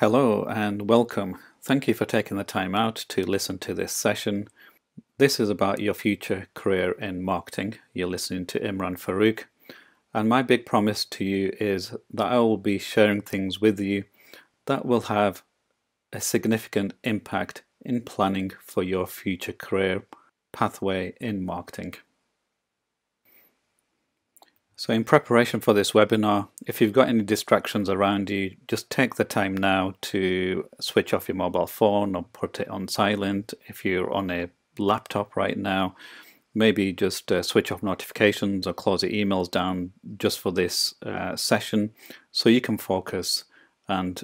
Hello and welcome. Thank you for taking the time out to listen to this session. This is about your future career in marketing. You're listening to Imran Farouk. And my big promise to you is that I will be sharing things with you that will have a significant impact in planning for your future career pathway in marketing. So in preparation for this webinar, if you've got any distractions around you, just take the time now to switch off your mobile phone or put it on silent. If you're on a laptop right now, maybe just uh, switch off notifications or close your emails down just for this uh, session so you can focus and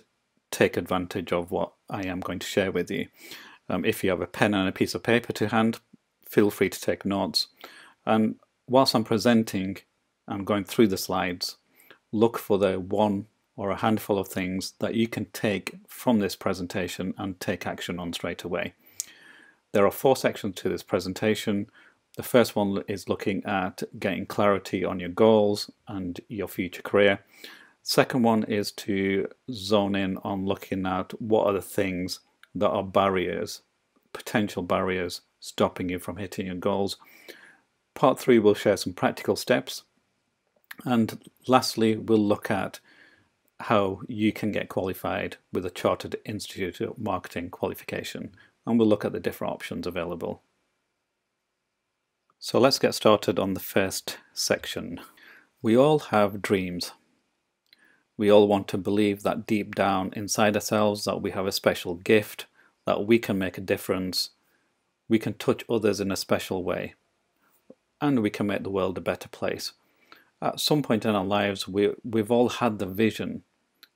take advantage of what I am going to share with you. Um, if you have a pen and a piece of paper to hand, feel free to take notes. And whilst I'm presenting, I'm going through the slides, look for the one or a handful of things that you can take from this presentation and take action on straight away. There are four sections to this presentation. The first one is looking at getting clarity on your goals and your future career. Second one is to zone in on looking at what are the things that are barriers, potential barriers stopping you from hitting your goals. Part three will share some practical steps and lastly, we'll look at how you can get qualified with a Chartered Institute of Marketing qualification and we'll look at the different options available. So let's get started on the first section. We all have dreams. We all want to believe that deep down inside ourselves that we have a special gift, that we can make a difference, we can touch others in a special way, and we can make the world a better place at some point in our lives, we, we've all had the vision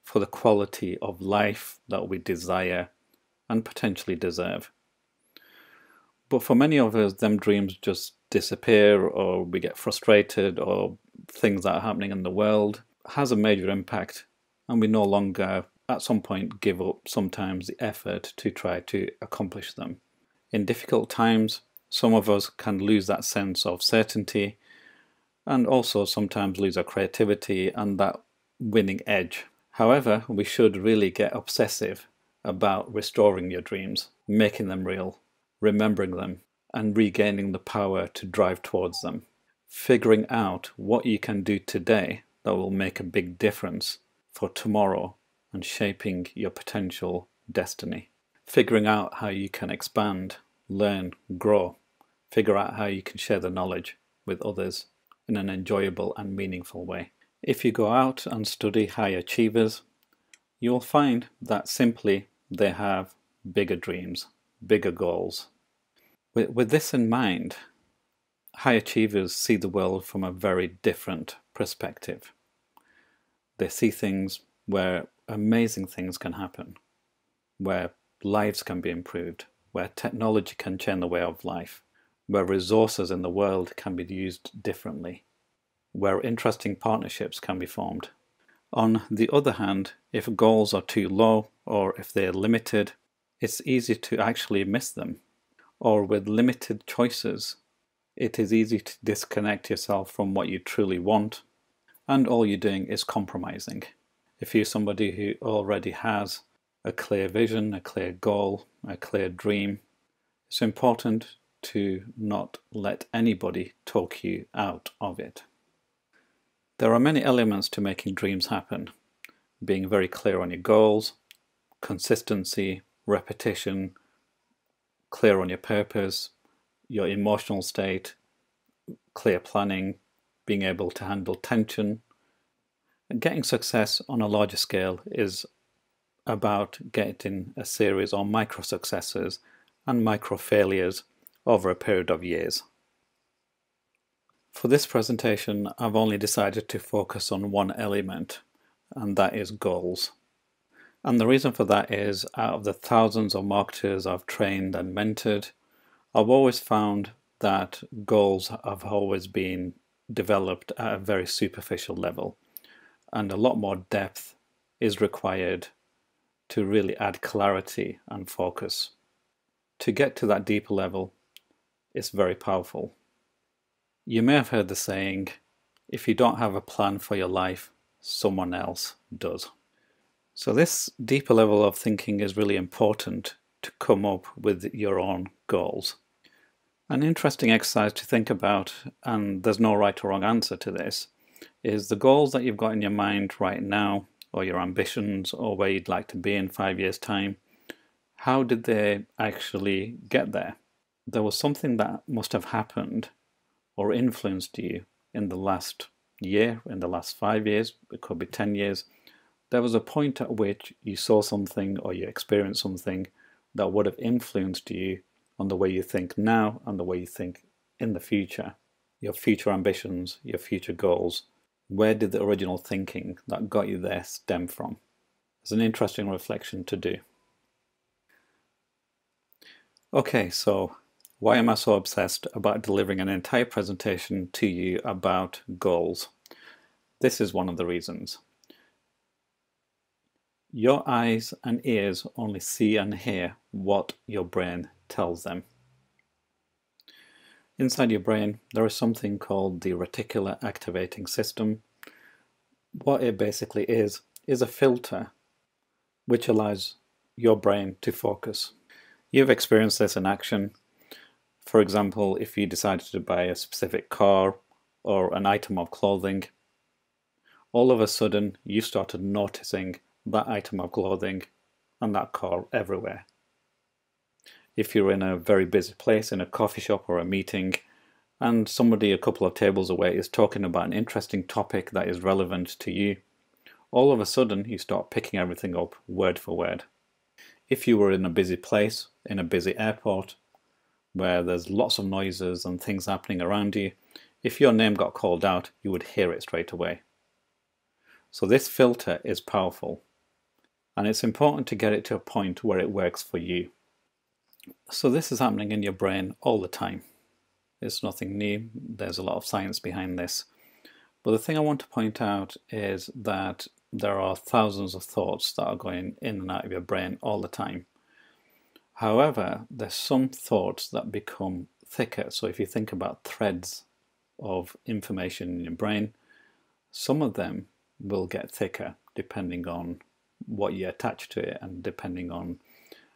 for the quality of life that we desire and potentially deserve. But for many of us, them dreams just disappear or we get frustrated or things that are happening in the world has a major impact and we no longer at some point give up sometimes the effort to try to accomplish them. In difficult times, some of us can lose that sense of certainty and also sometimes lose our creativity and that winning edge. However, we should really get obsessive about restoring your dreams, making them real, remembering them, and regaining the power to drive towards them. Figuring out what you can do today that will make a big difference for tomorrow and shaping your potential destiny. Figuring out how you can expand, learn, grow. Figure out how you can share the knowledge with others in an enjoyable and meaningful way. If you go out and study high achievers, you'll find that simply they have bigger dreams, bigger goals. With, with this in mind, high achievers see the world from a very different perspective. They see things where amazing things can happen, where lives can be improved, where technology can change the way of life, where resources in the world can be used differently, where interesting partnerships can be formed. On the other hand, if goals are too low or if they're limited, it's easy to actually miss them. Or with limited choices, it is easy to disconnect yourself from what you truly want, and all you're doing is compromising. If you're somebody who already has a clear vision, a clear goal, a clear dream, it's important to not let anybody talk you out of it. There are many elements to making dreams happen. Being very clear on your goals, consistency, repetition, clear on your purpose, your emotional state, clear planning, being able to handle tension. And getting success on a larger scale is about getting a series of micro successes and micro failures over a period of years. For this presentation, I've only decided to focus on one element, and that is goals. And the reason for that is, out of the thousands of marketers I've trained and mentored, I've always found that goals have always been developed at a very superficial level, and a lot more depth is required to really add clarity and focus. To get to that deeper level, is very powerful. You may have heard the saying, if you don't have a plan for your life, someone else does. So this deeper level of thinking is really important to come up with your own goals. An interesting exercise to think about, and there's no right or wrong answer to this, is the goals that you've got in your mind right now, or your ambitions, or where you'd like to be in five years' time. How did they actually get there? There was something that must have happened or influenced you in the last year, in the last five years, it could be 10 years. There was a point at which you saw something or you experienced something that would have influenced you on the way you think now and the way you think in the future. Your future ambitions, your future goals. Where did the original thinking that got you there stem from? It's an interesting reflection to do. Okay, so why am I so obsessed about delivering an entire presentation to you about goals? This is one of the reasons. Your eyes and ears only see and hear what your brain tells them. Inside your brain, there is something called the reticular activating system. What it basically is, is a filter which allows your brain to focus. You've experienced this in action. For example, if you decided to buy a specific car or an item of clothing, all of a sudden you started noticing that item of clothing and that car everywhere. If you're in a very busy place, in a coffee shop or a meeting, and somebody a couple of tables away is talking about an interesting topic that is relevant to you, all of a sudden you start picking everything up word for word. If you were in a busy place, in a busy airport, where there's lots of noises and things happening around you, if your name got called out, you would hear it straight away. So this filter is powerful and it's important to get it to a point where it works for you. So this is happening in your brain all the time. It's nothing new, there's a lot of science behind this. But the thing I want to point out is that there are thousands of thoughts that are going in and out of your brain all the time. However, there's some thoughts that become thicker. So if you think about threads of information in your brain, some of them will get thicker depending on what you attach to it and depending on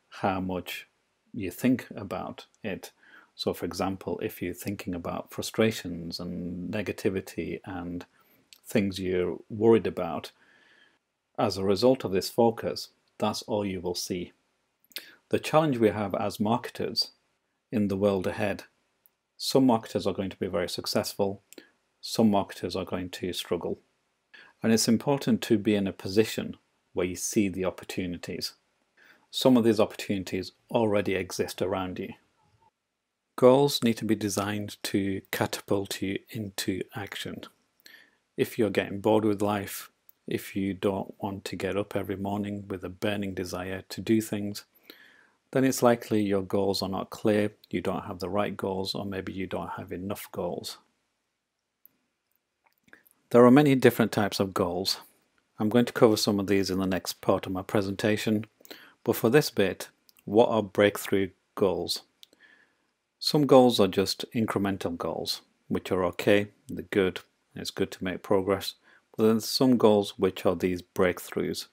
how much you think about it. So, for example, if you're thinking about frustrations and negativity and things you're worried about, as a result of this focus, that's all you will see. The challenge we have as marketers in the world ahead some marketers are going to be very successful, some marketers are going to struggle. And it's important to be in a position where you see the opportunities. Some of these opportunities already exist around you. Goals need to be designed to catapult you into action. If you're getting bored with life, if you don't want to get up every morning with a burning desire to do things, then it's likely your goals are not clear, you don't have the right goals, or maybe you don't have enough goals. There are many different types of goals. I'm going to cover some of these in the next part of my presentation, but for this bit, what are breakthrough goals? Some goals are just incremental goals, which are okay, they're good, it's good to make progress, but then some goals which are these breakthroughs.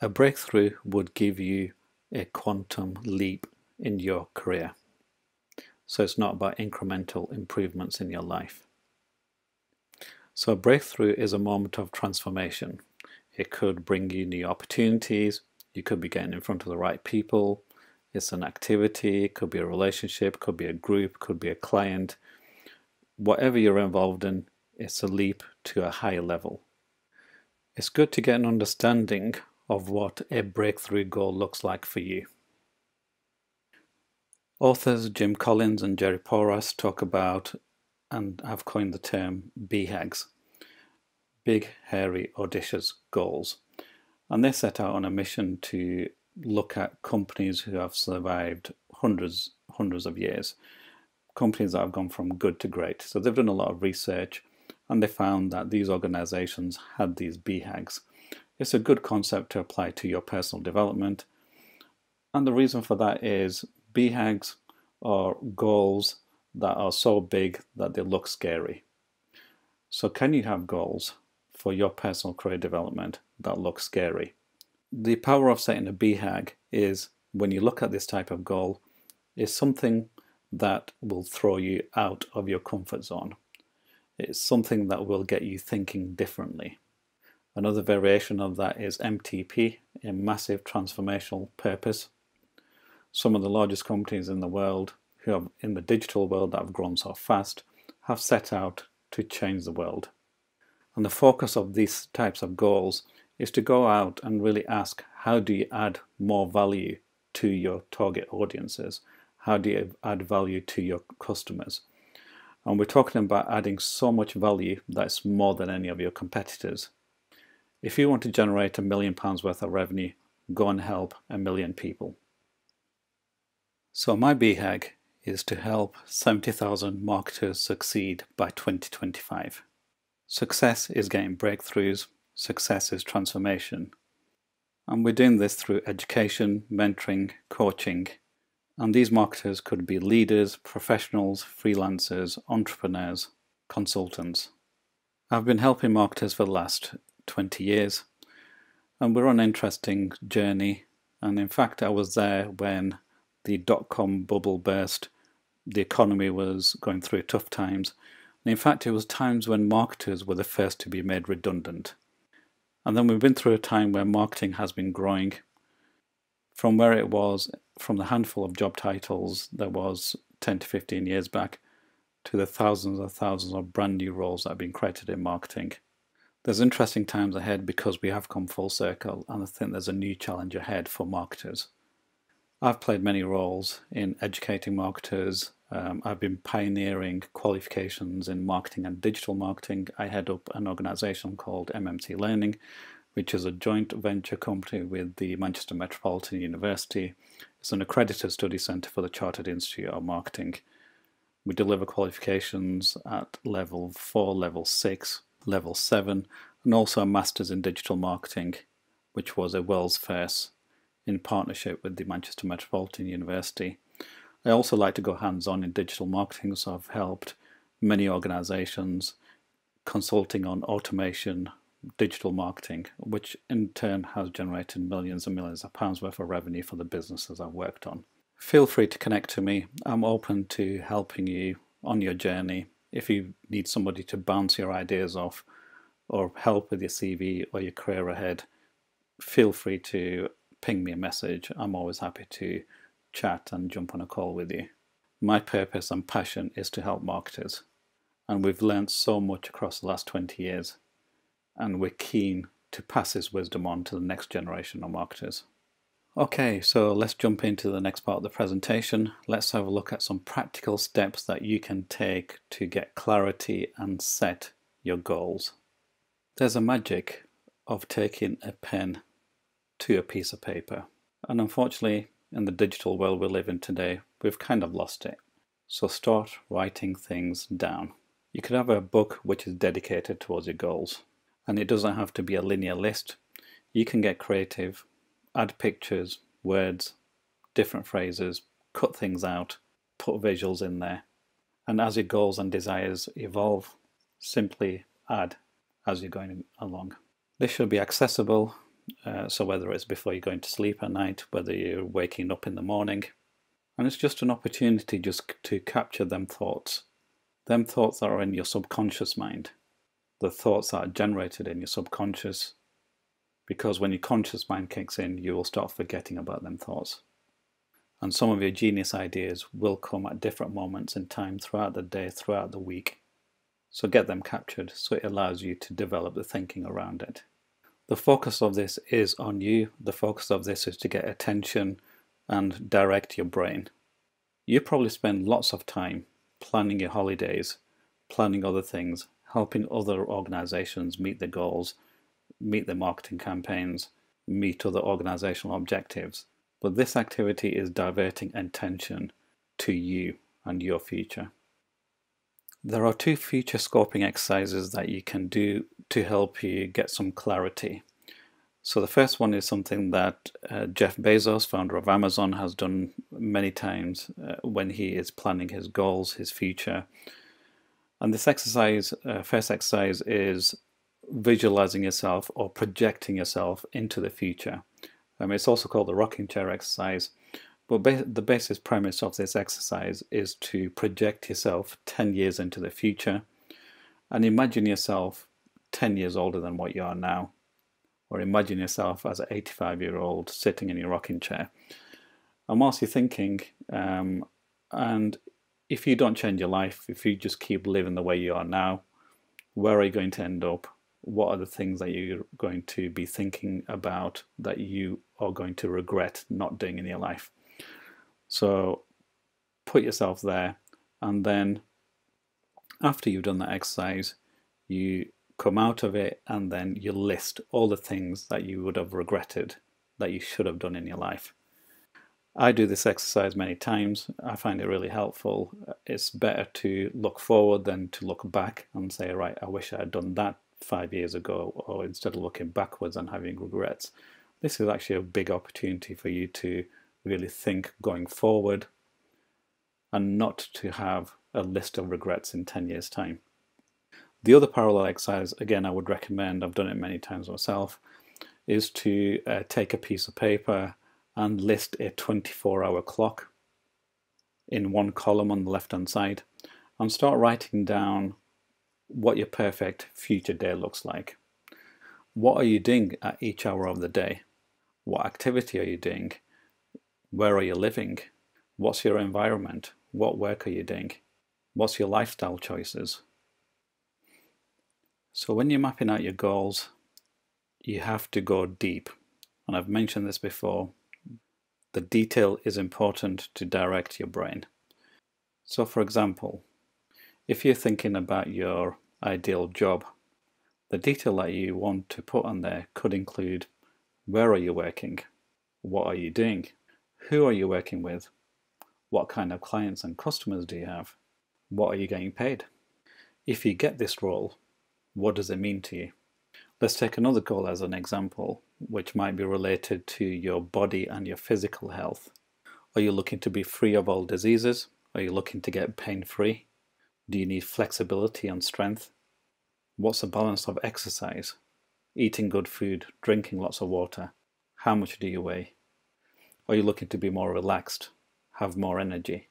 A breakthrough would give you a quantum leap in your career. So it's not about incremental improvements in your life. So a breakthrough is a moment of transformation. It could bring you new opportunities. You could be getting in front of the right people. It's an activity, it could be a relationship, could be a group, could be a client. Whatever you're involved in, it's a leap to a higher level. It's good to get an understanding of what a breakthrough goal looks like for you. Authors Jim Collins and Jerry Porras talk about and have coined the term BHAGs, big, hairy, audacious goals. And they set out on a mission to look at companies who have survived hundreds, hundreds of years, companies that have gone from good to great. So they've done a lot of research and they found that these organizations had these BHAGs. It's a good concept to apply to your personal development. And the reason for that is BHAGs are goals that are so big that they look scary. So can you have goals for your personal career development that look scary. The power of setting a BHAG is when you look at this type of goal, is something that will throw you out of your comfort zone. It's something that will get you thinking differently. Another variation of that is MTP, a massive transformational purpose. Some of the largest companies in the world who have in the digital world that have grown so fast have set out to change the world. And the focus of these types of goals is to go out and really ask how do you add more value to your target audiences? How do you add value to your customers? And we're talking about adding so much value that's more than any of your competitors. If you want to generate a million pounds worth of revenue, go and help a million people. So my BHAG is to help 70,000 marketers succeed by 2025. Success is getting breakthroughs, success is transformation. And we're doing this through education, mentoring, coaching. And these marketers could be leaders, professionals, freelancers, entrepreneurs, consultants. I've been helping marketers for the last 20 years, and we're on an interesting journey. And in fact, I was there when the dot com bubble burst, the economy was going through tough times. And in fact, it was times when marketers were the first to be made redundant. And then we've been through a time where marketing has been growing from where it was, from the handful of job titles there was 10 to 15 years back, to the thousands and thousands of brand new roles that have been created in marketing. There's interesting times ahead because we have come full circle, and I think there's a new challenge ahead for marketers. I've played many roles in educating marketers. Um, I've been pioneering qualifications in marketing and digital marketing. I head up an organization called MMT Learning, which is a joint venture company with the Manchester Metropolitan University. It's an accredited study centre for the Chartered Institute of Marketing. We deliver qualifications at level 4, level 6, level 7, and also a Masters in Digital Marketing, which was a world's first in partnership with the Manchester Metropolitan University. I also like to go hands-on in digital marketing, so I've helped many organizations consulting on automation, digital marketing, which in turn has generated millions and millions of pounds worth of revenue for the businesses I've worked on. Feel free to connect to me. I'm open to helping you on your journey. If you need somebody to bounce your ideas off or help with your CV or your career ahead, feel free to ping me a message. I'm always happy to chat and jump on a call with you. My purpose and passion is to help marketers, and we've learned so much across the last 20 years, and we're keen to pass this wisdom on to the next generation of marketers. Okay, so let's jump into the next part of the presentation. Let's have a look at some practical steps that you can take to get clarity and set your goals. There's a magic of taking a pen to a piece of paper. And unfortunately, in the digital world we live in today, we've kind of lost it. So start writing things down. You could have a book which is dedicated towards your goals. And it doesn't have to be a linear list. You can get creative, add pictures, words, different phrases, cut things out, put visuals in there. And as your goals and desires evolve, simply add as you're going along. This should be accessible uh, so whether it's before you're going to sleep at night, whether you're waking up in the morning, and it's just an opportunity just to capture them thoughts, them thoughts that are in your subconscious mind, the thoughts that are generated in your subconscious, because when your conscious mind kicks in, you will start forgetting about them thoughts. And some of your genius ideas will come at different moments in time throughout the day, throughout the week. So get them captured so it allows you to develop the thinking around it. The focus of this is on you. The focus of this is to get attention and direct your brain. You probably spend lots of time planning your holidays, planning other things, helping other organizations meet their goals, meet their marketing campaigns, meet other organizational objectives. But this activity is diverting attention to you and your future. There are two future scoping exercises that you can do to help you get some clarity. So the first one is something that uh, Jeff Bezos, founder of Amazon, has done many times uh, when he is planning his goals, his future. And this exercise, uh, first exercise, is visualizing yourself or projecting yourself into the future. Um, it's also called the rocking chair exercise. But ba the basic premise of this exercise is to project yourself 10 years into the future and imagine yourself 10 years older than what you are now. Or imagine yourself as an 85 year old sitting in your rocking chair. And whilst you're thinking, um, and if you don't change your life, if you just keep living the way you are now, where are you going to end up? What are the things that you're going to be thinking about that you are going to regret not doing in your life? So put yourself there, and then after you've done that exercise, you come out of it and then you list all the things that you would have regretted that you should have done in your life. I do this exercise many times. I find it really helpful. It's better to look forward than to look back and say, right, I wish I had done that five years ago, or instead of looking backwards and having regrets. This is actually a big opportunity for you to really think going forward and not to have a list of regrets in 10 years' time. The other parallel exercise, again, I would recommend, I've done it many times myself, is to uh, take a piece of paper and list a 24 hour clock in one column on the left hand side and start writing down what your perfect future day looks like. What are you doing at each hour of the day? What activity are you doing? Where are you living? What's your environment? What work are you doing? What's your lifestyle choices? So when you're mapping out your goals, you have to go deep. And I've mentioned this before, the detail is important to direct your brain. So for example, if you're thinking about your ideal job, the detail that you want to put on there could include where are you working? What are you doing? Who are you working with? What kind of clients and customers do you have? What are you getting paid? If you get this role, what does it mean to you? Let's take another goal as an example, which might be related to your body and your physical health. Are you looking to be free of all diseases? Are you looking to get pain free? Do you need flexibility and strength? What's the balance of exercise? Eating good food, drinking lots of water. How much do you weigh? Are you looking to be more relaxed, have more energy?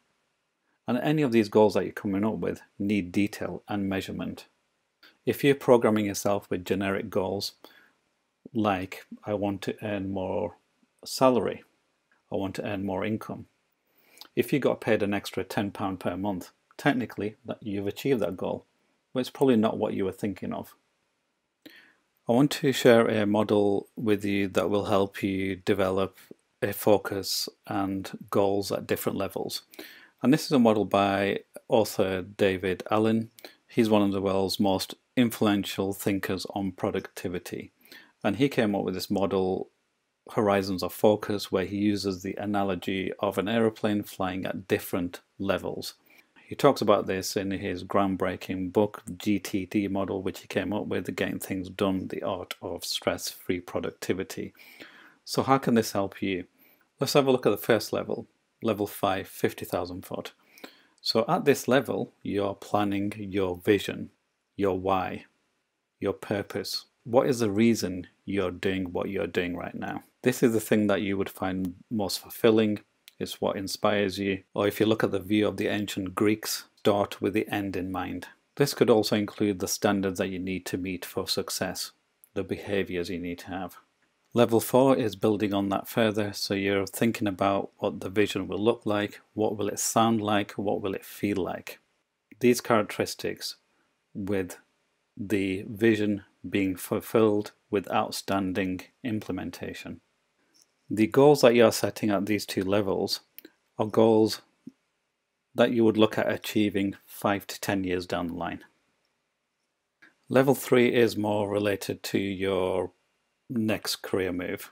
And any of these goals that you're coming up with need detail and measurement. If you're programming yourself with generic goals, like I want to earn more salary, I want to earn more income, if you got paid an extra £10 per month, technically that you've achieved that goal, but it's probably not what you were thinking of. I want to share a model with you that will help you develop a focus and goals at different levels. And this is a model by author David Allen. He's one of the world's most influential thinkers on productivity. And he came up with this model, Horizons of Focus, where he uses the analogy of an aeroplane flying at different levels. He talks about this in his groundbreaking book, GTD model, which he came up with, Getting Things Done, The Art of Stress-Free Productivity. So how can this help you? Let's have a look at the first level, level 5, 50,000 foot. So at this level, you're planning your vision, your why, your purpose. What is the reason you're doing what you're doing right now? This is the thing that you would find most fulfilling. It's what inspires you. Or if you look at the view of the ancient Greeks, start with the end in mind. This could also include the standards that you need to meet for success, the behaviors you need to have. Level 4 is building on that further, so you're thinking about what the vision will look like, what will it sound like, what will it feel like. These characteristics with the vision being fulfilled with outstanding implementation. The goals that you're setting at these two levels are goals that you would look at achieving 5 to 10 years down the line. Level 3 is more related to your next career move.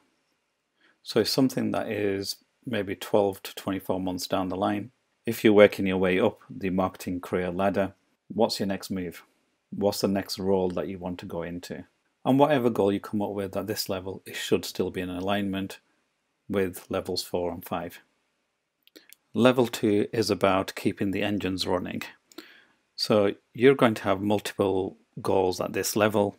So something that is maybe 12 to 24 months down the line, if you're working your way up the marketing career ladder, what's your next move? What's the next role that you want to go into? And whatever goal you come up with at this level, it should still be in alignment with levels 4 and 5. Level 2 is about keeping the engines running. So you're going to have multiple goals at this level.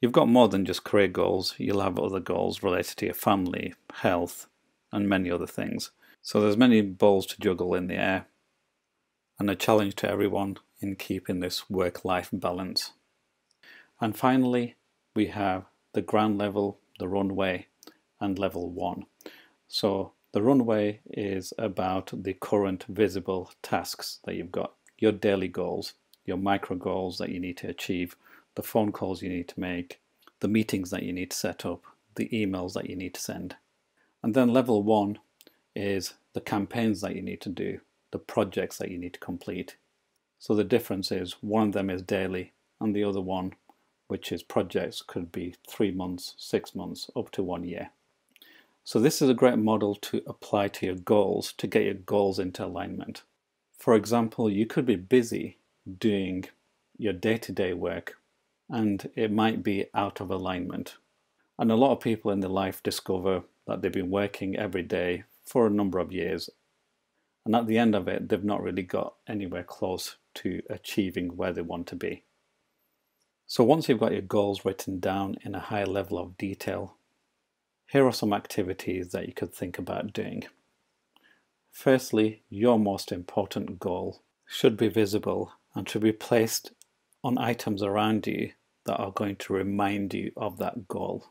You've got more than just career goals, you'll have other goals related to your family, health, and many other things. So there's many balls to juggle in the air, and a challenge to everyone in keeping this work-life balance. And finally, we have the ground level, the runway, and level one. So the runway is about the current visible tasks that you've got, your daily goals, your micro goals that you need to achieve, the phone calls you need to make, the meetings that you need to set up, the emails that you need to send. And then level one is the campaigns that you need to do, the projects that you need to complete. So the difference is one of them is daily and the other one, which is projects, could be three months, six months, up to one year. So this is a great model to apply to your goals, to get your goals into alignment. For example, you could be busy doing your day-to-day -day work and it might be out of alignment. And a lot of people in their life discover that they've been working every day for a number of years and at the end of it they've not really got anywhere close to achieving where they want to be. So once you've got your goals written down in a high level of detail, here are some activities that you could think about doing. Firstly, your most important goal should be visible and should be placed on items around you that are going to remind you of that goal.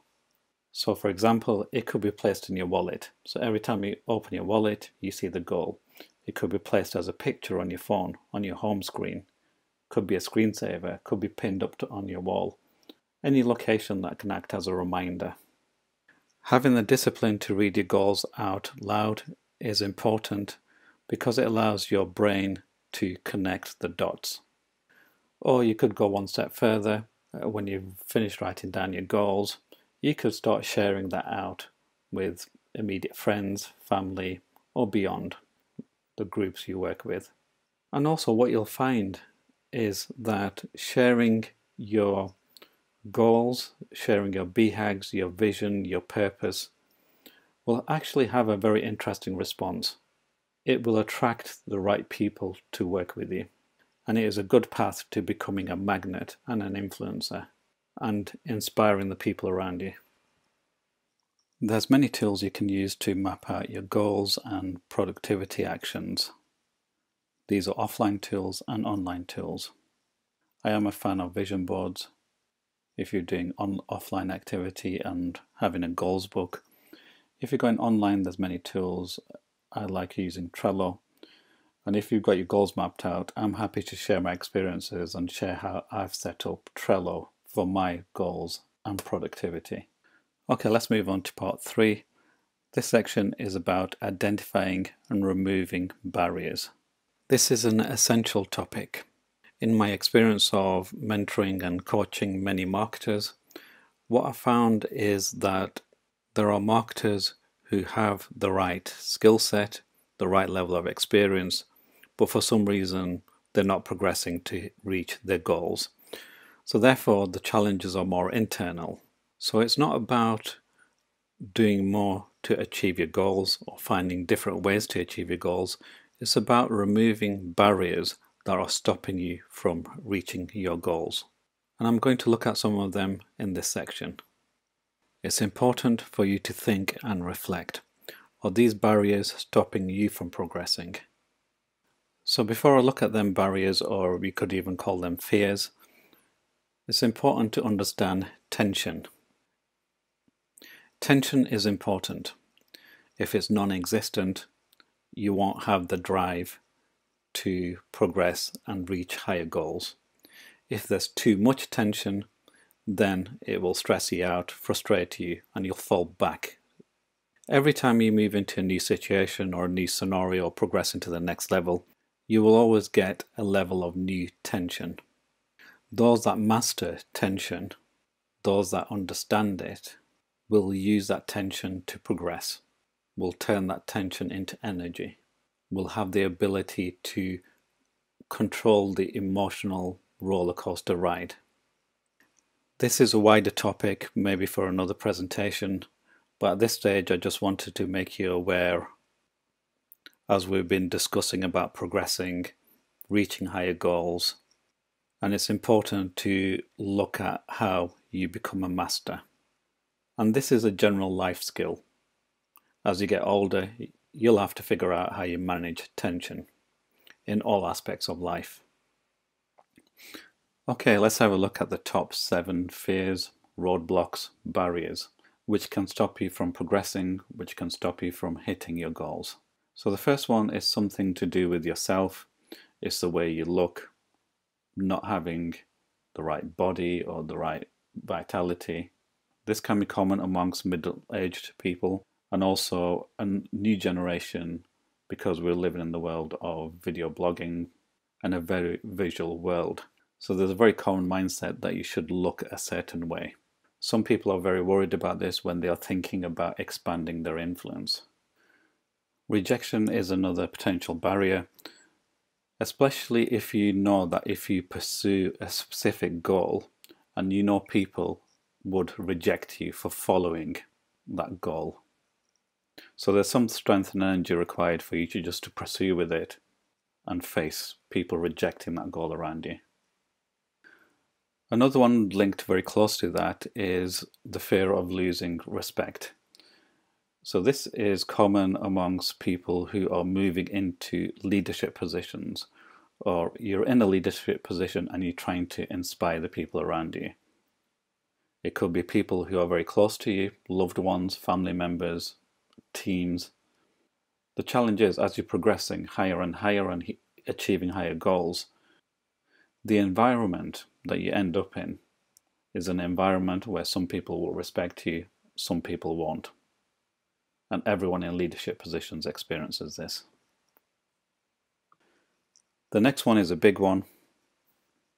So for example, it could be placed in your wallet. So every time you open your wallet, you see the goal. It could be placed as a picture on your phone, on your home screen. Could be a screensaver, could be pinned up to, on your wall. Any location that can act as a reminder. Having the discipline to read your goals out loud is important because it allows your brain to connect the dots. Or you could go one step further. Uh, when you've finished writing down your goals, you could start sharing that out with immediate friends, family, or beyond the groups you work with. And also, what you'll find is that sharing your goals, sharing your BHAGs, your vision, your purpose, will actually have a very interesting response. It will attract the right people to work with you, and it is a good path to becoming a magnet and an influencer and inspiring the people around you. There's many tools you can use to map out your goals and productivity actions. These are offline tools and online tools. I am a fan of vision boards. If you're doing on offline activity and having a goals book, if you're going online, there's many tools. I like using Trello. And if you've got your goals mapped out, I'm happy to share my experiences and share how I've set up Trello for my goals and productivity. Okay, let's move on to part three. This section is about identifying and removing barriers. This is an essential topic. In my experience of mentoring and coaching many marketers, what I found is that there are marketers who have the right skill set, the right level of experience, but for some reason they're not progressing to reach their goals. So therefore the challenges are more internal. So it's not about doing more to achieve your goals or finding different ways to achieve your goals. It's about removing barriers that are stopping you from reaching your goals. And I'm going to look at some of them in this section. It's important for you to think and reflect. Are these barriers stopping you from progressing? So before I look at them barriers, or we could even call them fears, it's important to understand tension. Tension is important. If it's non-existent, you won't have the drive to progress and reach higher goals. If there's too much tension, then it will stress you out, frustrate you, and you'll fall back. Every time you move into a new situation or a new scenario or progress into the next level, you will always get a level of new tension. Those that master tension, those that understand it, will use that tension to progress, will turn that tension into energy, will have the ability to control the emotional roller coaster ride. This is a wider topic, maybe for another presentation, but at this stage I just wanted to make you aware as we've been discussing about progressing, reaching higher goals, and it's important to look at how you become a master. And this is a general life skill. As you get older, you'll have to figure out how you manage tension in all aspects of life. Okay, let's have a look at the top seven fears, roadblocks, barriers, which can stop you from progressing, which can stop you from hitting your goals. So the first one is something to do with yourself. It's the way you look, not having the right body or the right vitality. This can be common amongst middle-aged people and also a new generation because we're living in the world of video blogging and a very visual world. So there's a very common mindset that you should look a certain way. Some people are very worried about this when they are thinking about expanding their influence. Rejection is another potential barrier, especially if you know that if you pursue a specific goal and you know people would reject you for following that goal. So there's some strength and energy required for you to just to pursue with it and face people rejecting that goal around you. Another one linked very close to that is the fear of losing respect. So this is common amongst people who are moving into leadership positions or you're in a leadership position and you're trying to inspire the people around you. It could be people who are very close to you, loved ones, family members, teams. The challenge is as you're progressing higher and higher and achieving higher goals, the environment that you end up in is an environment where some people will respect you, some people won't. And everyone in leadership positions experiences this. The next one is a big one.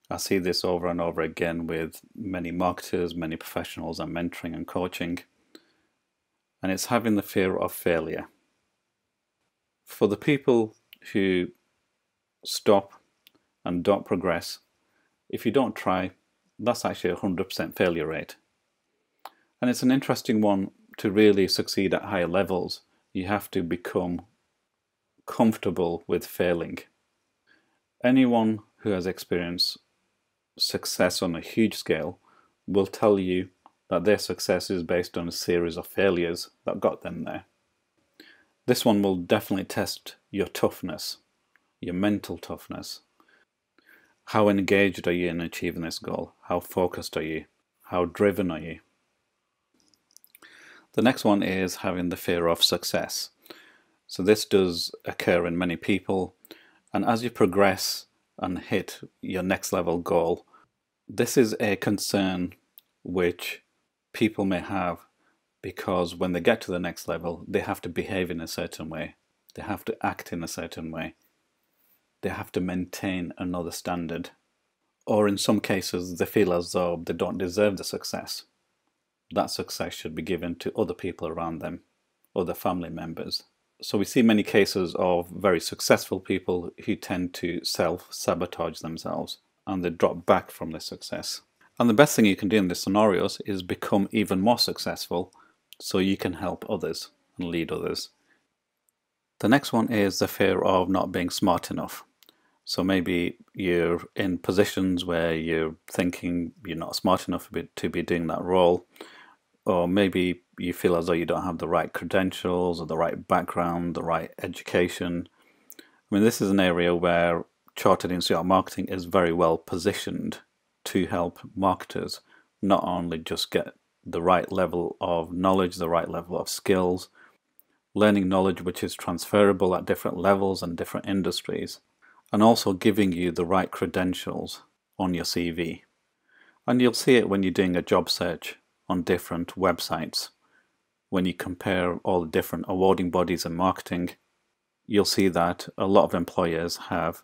I see this over and over again with many marketers, many professionals I'm mentoring and coaching. And it's having the fear of failure. For the people who stop and don't progress, if you don't try, that's actually a 100% failure rate. And it's an interesting one to really succeed at higher levels. You have to become comfortable with failing. Anyone who has experienced success on a huge scale will tell you that their success is based on a series of failures that got them there. This one will definitely test your toughness, your mental toughness, how engaged are you in achieving this goal? How focused are you? How driven are you? The next one is having the fear of success. So this does occur in many people and as you progress and hit your next level goal, this is a concern which people may have because when they get to the next level, they have to behave in a certain way. They have to act in a certain way they have to maintain another standard. Or in some cases, they feel as though they don't deserve the success. That success should be given to other people around them, other family members. So we see many cases of very successful people who tend to self-sabotage themselves and they drop back from their success. And the best thing you can do in these scenarios is become even more successful so you can help others and lead others. The next one is the fear of not being smart enough. So maybe you're in positions where you're thinking you're not smart enough to be doing that role, or maybe you feel as though you don't have the right credentials or the right background, the right education. I mean, this is an area where Chartered Institute of Marketing is very well positioned to help marketers not only just get the right level of knowledge, the right level of skills, learning knowledge which is transferable at different levels and different industries, and also giving you the right credentials on your CV. And you'll see it when you're doing a job search on different websites. When you compare all the different awarding bodies and marketing, you'll see that a lot of employers have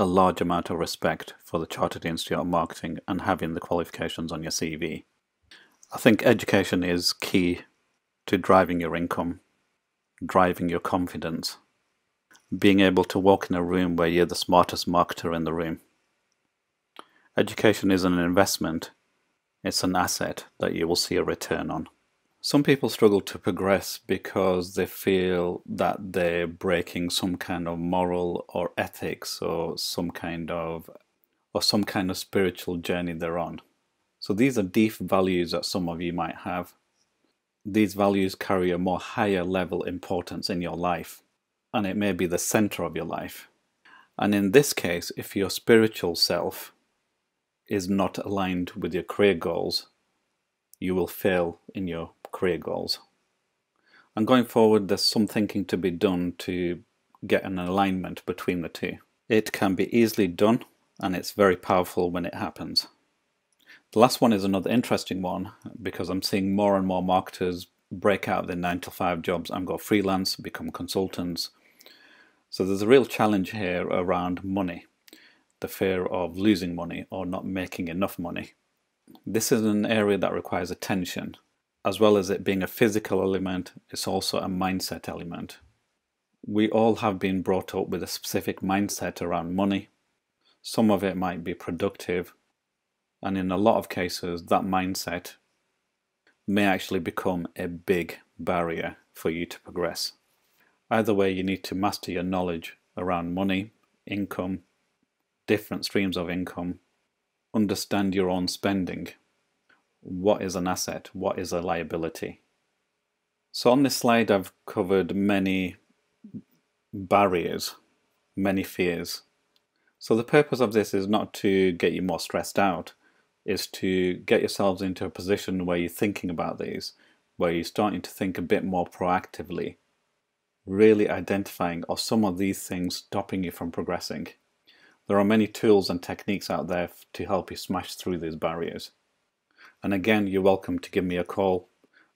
a large amount of respect for the Chartered Institute of Marketing and having the qualifications on your CV. I think education is key to driving your income, driving your confidence, being able to walk in a room where you're the smartest marketer in the room. Education isn't an investment, it's an asset that you will see a return on. Some people struggle to progress because they feel that they're breaking some kind of moral or ethics or some kind of or some kind of spiritual journey they're on. So these are deep values that some of you might have. These values carry a more higher level importance in your life, and it may be the center of your life. And in this case, if your spiritual self is not aligned with your career goals, you will fail in your career goals. And going forward, there's some thinking to be done to get an alignment between the two. It can be easily done, and it's very powerful when it happens. The last one is another interesting one because I'm seeing more and more marketers break out of their 9 to 5 jobs and go freelance, become consultants. So there's a real challenge here around money, the fear of losing money or not making enough money. This is an area that requires attention. As well as it being a physical element, it's also a mindset element. We all have been brought up with a specific mindset around money. Some of it might be productive, and in a lot of cases, that mindset may actually become a big barrier for you to progress. Either way, you need to master your knowledge around money, income, different streams of income, understand your own spending. What is an asset? What is a liability? So on this slide, I've covered many barriers, many fears. So the purpose of this is not to get you more stressed out, is to get yourselves into a position where you're thinking about these, where you're starting to think a bit more proactively, really identifying are some of these things stopping you from progressing. There are many tools and techniques out there to help you smash through these barriers. And again, you're welcome to give me a call,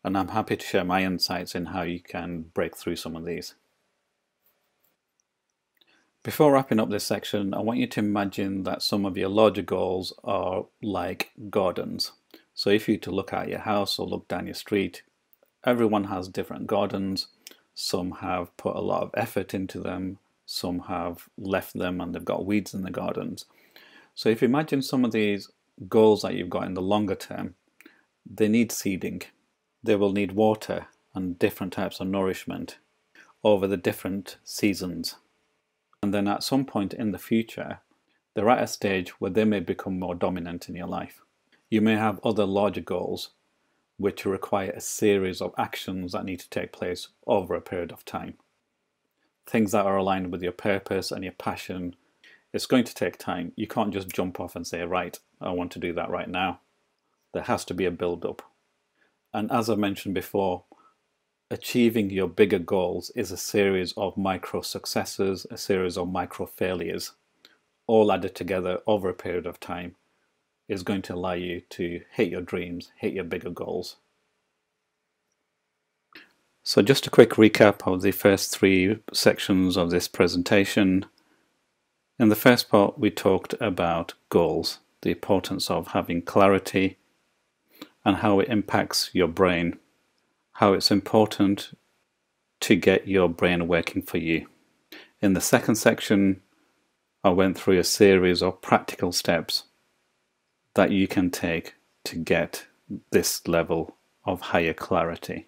and I'm happy to share my insights in how you can break through some of these. Before wrapping up this section, I want you to imagine that some of your larger goals are like gardens. So if you to look at your house or look down your street, everyone has different gardens. Some have put a lot of effort into them, some have left them and they've got weeds in the gardens. So if you imagine some of these goals that you've got in the longer term, they need seeding. They will need water and different types of nourishment over the different seasons and then at some point in the future, they're at a stage where they may become more dominant in your life. You may have other larger goals which require a series of actions that need to take place over a period of time. Things that are aligned with your purpose and your passion. It's going to take time. You can't just jump off and say, right, I want to do that right now. There has to be a build up. And as I mentioned before, achieving your bigger goals is a series of micro successes, a series of micro failures, all added together over a period of time is going to allow you to hit your dreams, hit your bigger goals. So just a quick recap of the first three sections of this presentation. In the first part we talked about goals, the importance of having clarity and how it impacts your brain how it's important to get your brain working for you. In the second section, I went through a series of practical steps that you can take to get this level of higher clarity.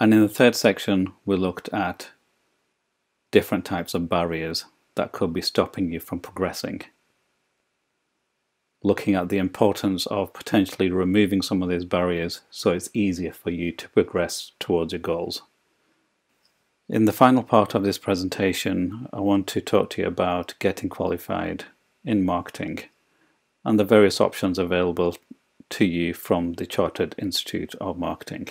And in the third section, we looked at different types of barriers that could be stopping you from progressing looking at the importance of potentially removing some of these barriers so it's easier for you to progress towards your goals. In the final part of this presentation, I want to talk to you about getting qualified in marketing and the various options available to you from the Chartered Institute of Marketing.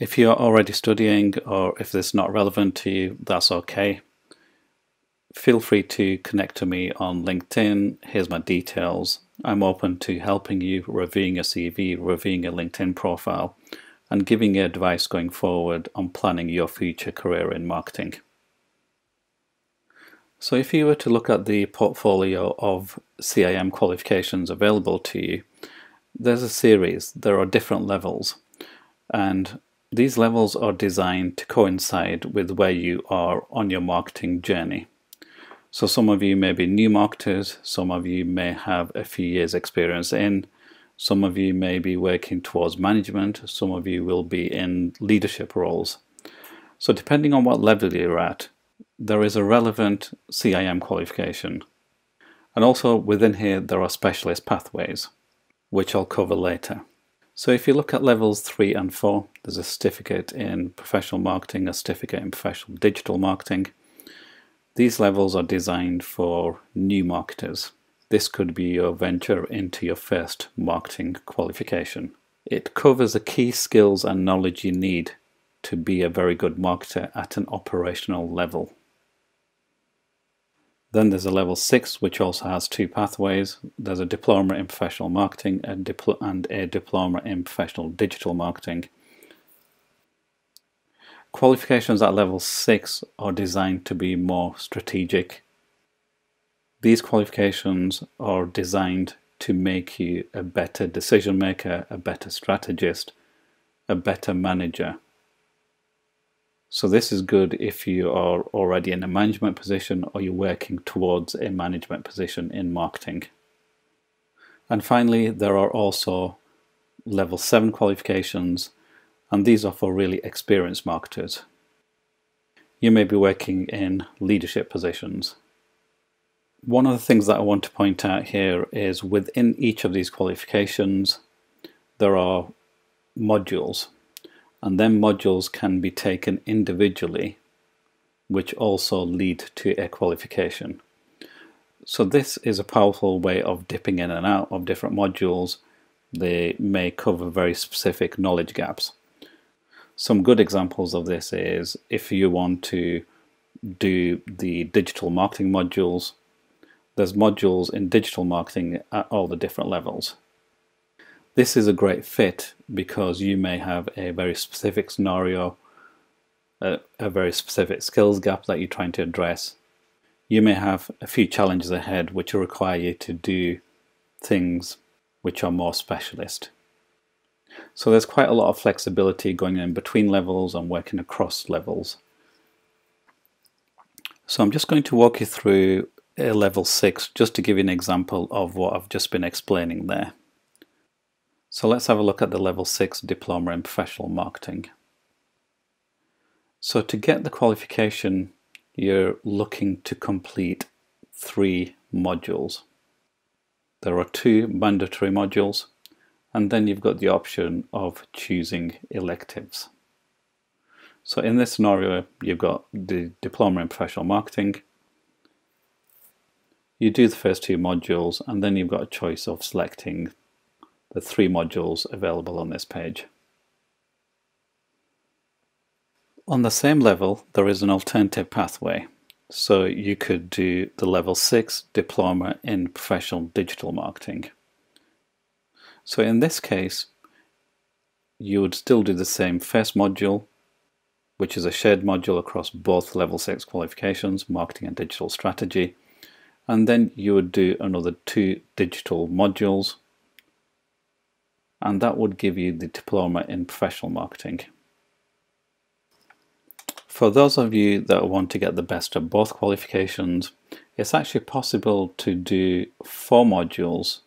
If you're already studying or if this is not relevant to you, that's okay feel free to connect to me on LinkedIn. Here's my details. I'm open to helping you, reviewing your CV, reviewing your LinkedIn profile, and giving you advice going forward on planning your future career in marketing. So if you were to look at the portfolio of CIM qualifications available to you, there's a series. There are different levels. And these levels are designed to coincide with where you are on your marketing journey. So some of you may be new marketers, some of you may have a few years experience in, some of you may be working towards management, some of you will be in leadership roles. So depending on what level you're at, there is a relevant CIM qualification. And also within here there are specialist pathways, which I'll cover later. So if you look at levels 3 and 4, there's a certificate in professional marketing, a certificate in professional digital marketing. These levels are designed for new marketers. This could be your venture into your first marketing qualification. It covers the key skills and knowledge you need to be a very good marketer at an operational level. Then there's a level 6 which also has two pathways. There's a diploma in professional marketing and, dipl and a diploma in professional digital marketing. Qualifications at level 6 are designed to be more strategic. These qualifications are designed to make you a better decision maker, a better strategist, a better manager. So this is good if you are already in a management position or you're working towards a management position in marketing. And finally, there are also level 7 qualifications, and these are for really experienced marketers. You may be working in leadership positions. One of the things that I want to point out here is within each of these qualifications, there are modules and then modules can be taken individually which also lead to a qualification. So this is a powerful way of dipping in and out of different modules. They may cover very specific knowledge gaps. Some good examples of this is if you want to do the digital marketing modules, there's modules in digital marketing at all the different levels. This is a great fit because you may have a very specific scenario, a, a, very specific skills gap that you're trying to address. You may have a few challenges ahead which will require you to do things which are more specialist. So there's quite a lot of flexibility going in between levels and working across levels. So I'm just going to walk you through a level 6 just to give you an example of what I've just been explaining there. So let's have a look at the level 6 diploma in professional marketing. So to get the qualification you're looking to complete three modules. There are two mandatory modules and then you've got the option of choosing electives. So in this scenario you've got the diploma in professional marketing you do the first two modules and then you've got a choice of selecting the three modules available on this page. On the same level, there is an alternative pathway. So you could do the level 6 diploma in professional digital marketing. So in this case, you would still do the same first module, which is a shared module across both level 6 qualifications, marketing and digital strategy. And then you would do another two digital modules, and that would give you the diploma in professional marketing. For those of you that want to get the best of both qualifications, it's actually possible to do four modules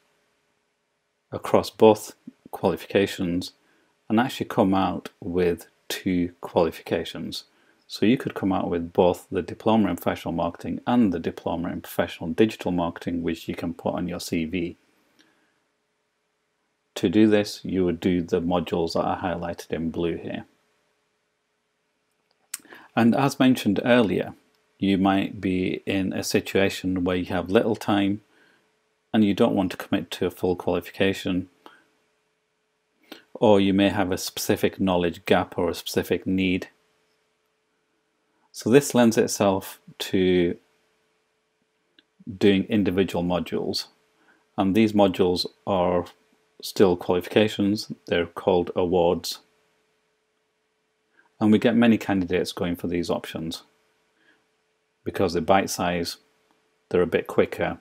across both qualifications and actually come out with two qualifications. So you could come out with both the Diploma in Professional Marketing and the Diploma in Professional Digital Marketing, which you can put on your CV. To do this, you would do the modules that are highlighted in blue here. And as mentioned earlier, you might be in a situation where you have little time and you don't want to commit to a full qualification or you may have a specific knowledge gap or a specific need. So this lends itself to doing individual modules and these modules are still qualifications, they're called awards. And we get many candidates going for these options because they're bite size, they're a bit quicker,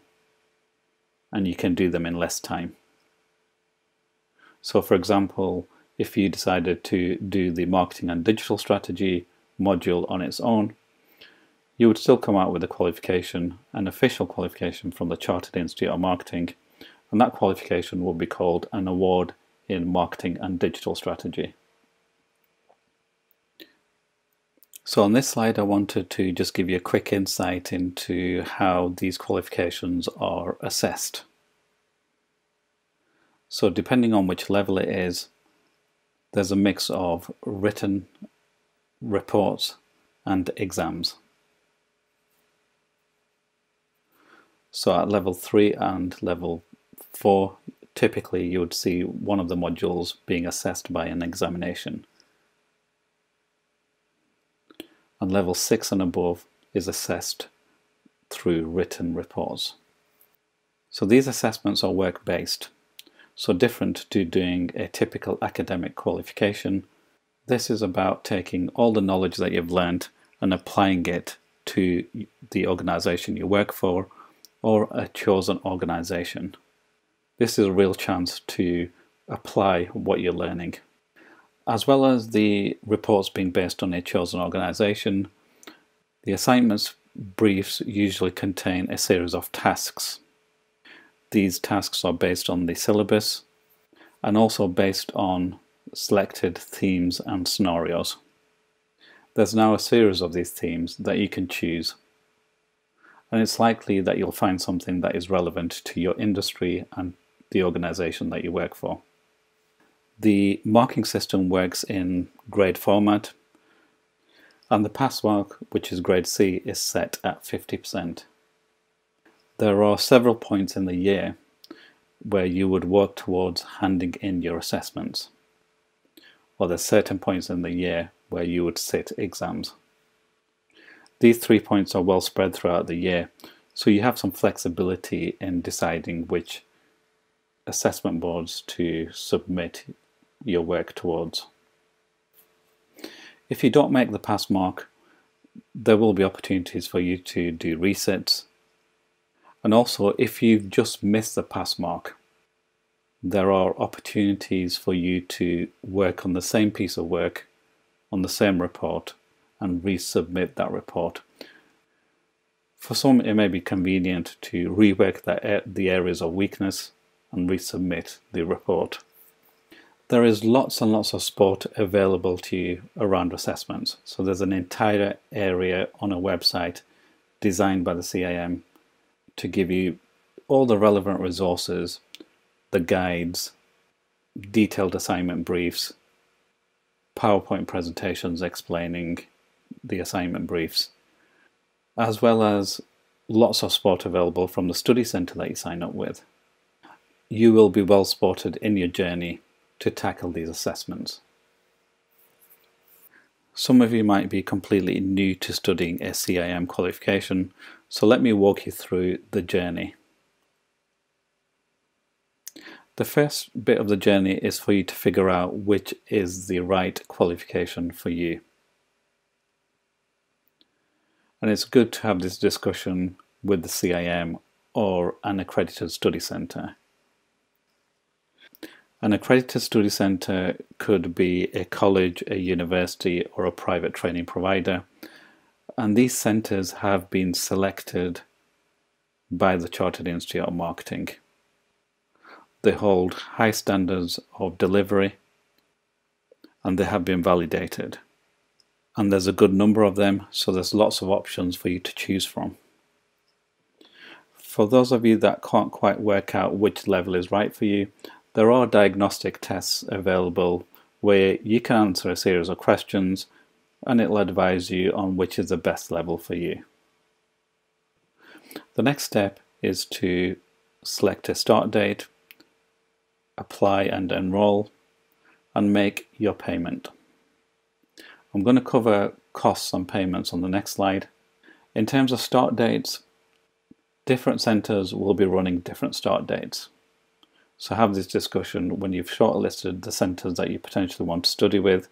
and you can do them in less time. So for example, if you decided to do the marketing and digital strategy module on its own, you would still come out with a qualification, an official qualification from the Chartered Institute of Marketing, and that qualification will be called an award in marketing and digital strategy. So on this slide I wanted to just give you a quick insight into how these qualifications are assessed. So depending on which level it is, there's a mix of written reports and exams. So at level 3 and level 4, typically you would see one of the modules being assessed by an examination and level 6 and above is assessed through written reports. So these assessments are work-based, so different to doing a typical academic qualification. This is about taking all the knowledge that you've learned and applying it to the organization you work for or a chosen organization. This is a real chance to apply what you're learning. As well as the reports being based on a chosen organization, the assignments briefs usually contain a series of tasks. These tasks are based on the syllabus and also based on selected themes and scenarios. There's now a series of these themes that you can choose and it's likely that you'll find something that is relevant to your industry and the organization that you work for. The marking system works in grade format and the pass mark, which is grade C, is set at 50%. There are several points in the year where you would work towards handing in your assessments. Or there's certain points in the year where you would sit exams. These three points are well spread throughout the year, so you have some flexibility in deciding which assessment boards to submit your work towards. If you don't make the pass mark, there will be opportunities for you to do resets. And also, if you've just missed the pass mark, there are opportunities for you to work on the same piece of work on the same report and resubmit that report. For some, it may be convenient to rework the areas of weakness and resubmit the report. There is lots and lots of support available to you around assessments. So there's an entire area on a website designed by the CIM to give you all the relevant resources, the guides, detailed assignment briefs, PowerPoint presentations explaining the assignment briefs, as well as lots of support available from the study centre that you sign up with. You will be well supported in your journey to tackle these assessments. Some of you might be completely new to studying a qualification, so let me walk you through the journey. The first bit of the journey is for you to figure out which is the right qualification for you. And it's good to have this discussion with the CIM or an accredited study centre an accredited study centre could be a college, a university, or a private training provider. And these centres have been selected by the Chartered Institute of Marketing. They hold high standards of delivery and they have been validated. And there's a good number of them, so there's lots of options for you to choose from. For those of you that can't quite work out which level is right for you, there are diagnostic tests available where you can answer a series of questions and it'll advise you on which is the best level for you. The next step is to select a start date, apply and enroll, and make your payment. I'm going to cover costs and payments on the next slide. In terms of start dates, different centres will be running different start dates. So have this discussion when you've shortlisted the centres that you potentially want to study with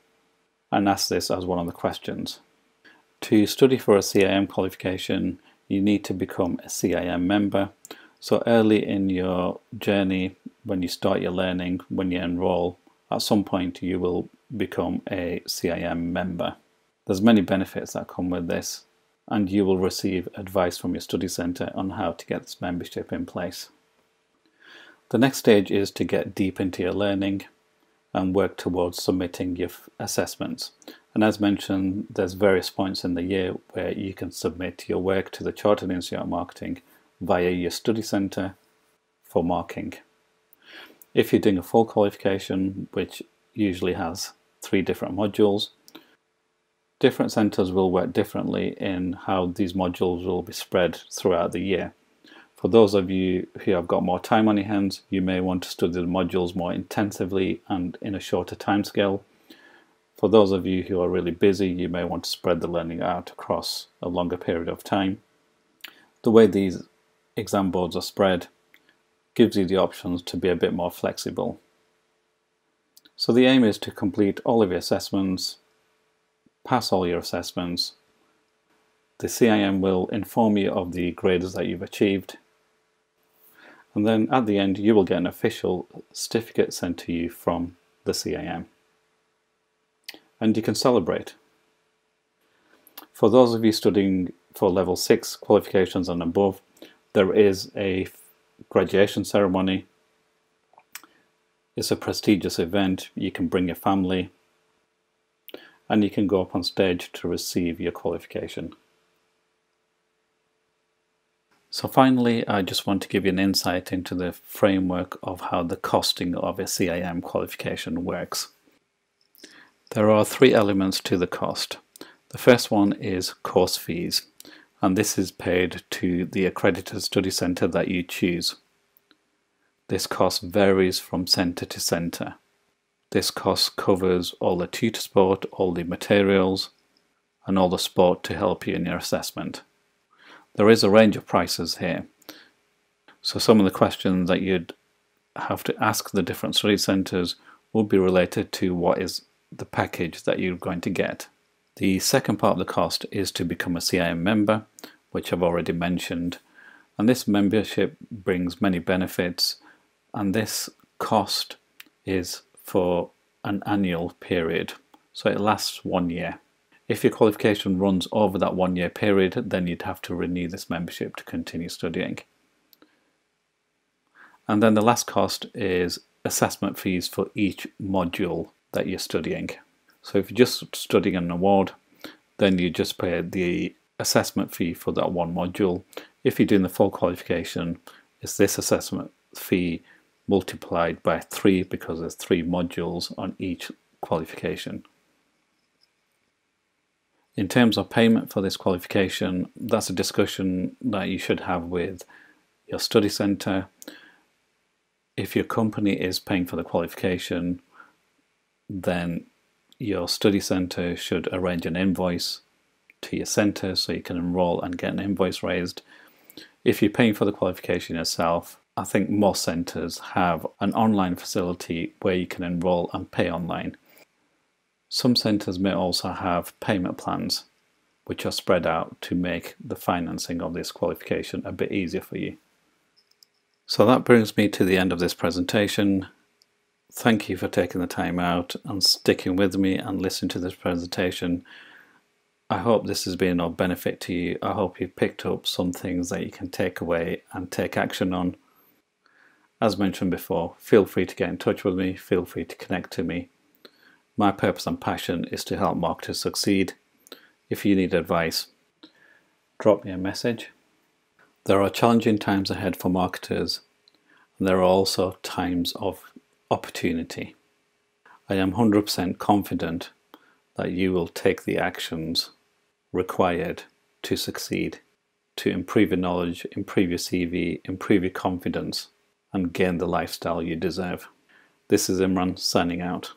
and ask this as one of the questions. To study for a CIM qualification, you need to become a CIM member. So early in your journey, when you start your learning, when you enroll, at some point you will become a CIM member. There's many benefits that come with this and you will receive advice from your study centre on how to get this membership in place. The next stage is to get deep into your learning and work towards submitting your assessments. And as mentioned, there's various points in the year where you can submit your work to the Chartered Institute of Marketing via your study centre for marking. If you're doing a full qualification, which usually has three different modules, different centres will work differently in how these modules will be spread throughout the year. For those of you who have got more time on your hands, you may want to study the modules more intensively and in a shorter time scale for those of you who are really busy, you may want to spread the learning out across a longer period of time. The way these exam boards are spread gives you the options to be a bit more flexible. So the aim is to complete all of your assessments, pass all your assessments. The CIM will inform you of the grades that you've achieved. And then at the end, you will get an official certificate sent to you from the CIM. and you can celebrate. For those of you studying for level 6 qualifications and above, there is a graduation ceremony. It's a prestigious event. You can bring your family and you can go up on stage to receive your qualification. So finally, I just want to give you an insight into the framework of how the costing of a CIM qualification works. There are three elements to the cost. The first one is course fees, and this is paid to the accredited study centre that you choose. This cost varies from centre to centre. This cost covers all the tutor support, all the materials, and all the support to help you in your assessment. There is a range of prices here. So some of the questions that you'd have to ask the different study centres will be related to what is the package that you're going to get. The second part of the cost is to become a CIM member, which I've already mentioned. And this membership brings many benefits, and this cost is for an annual period, so it lasts one year. If your qualification runs over that one year period, then you'd have to renew this membership to continue studying. And then the last cost is assessment fees for each module that you're studying. So if you're just studying an award, then you just pay the assessment fee for that one module. If you're doing the full qualification, it's this assessment fee multiplied by three because there's three modules on each qualification. In terms of payment for this qualification, that's a discussion that you should have with your study centre. If your company is paying for the qualification, then your study centre should arrange an invoice to your centre so you can enroll and get an invoice raised. If you're paying for the qualification yourself, I think most centres have an online facility where you can enroll and pay online. Some centres may also have payment plans which are spread out to make the financing of this qualification a bit easier for you. So that brings me to the end of this presentation. Thank you for taking the time out and sticking with me and listening to this presentation. I hope this has been of benefit to you. I hope you've picked up some things that you can take away and take action on. As mentioned before, feel free to get in touch with me, feel free to connect to me. My purpose and passion is to help marketers succeed. If you need advice, drop me a message. There are challenging times ahead for marketers, and there are also times of opportunity. I am 100% confident that you will take the actions required to succeed, to improve your knowledge, improve your CV, improve your confidence, and gain the lifestyle you deserve. This is Imran signing out.